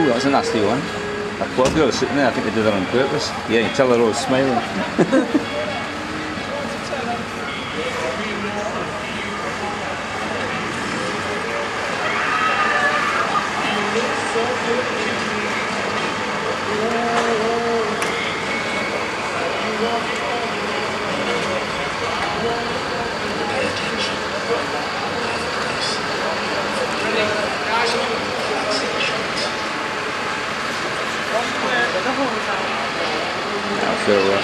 Ooh, that's a nasty one. That poor girl sitting there, I think they did that on purpose. Yeah, you tell they're all smiling. Yeah, so, uh,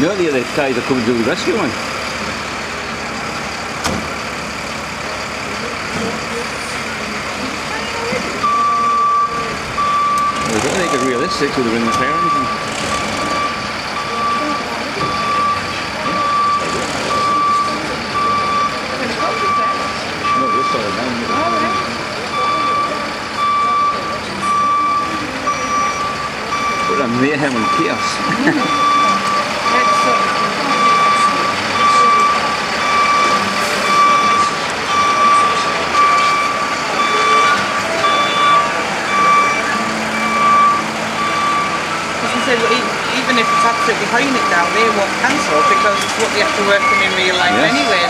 No, the other guys are coming to rescue one. Make it realistic with the ring parents. No, down. Put on mayhem and chaos. Say, well, even if it's absolutely behind it now, they won't cancel because it's what they have to work in in real life Yes. anyway,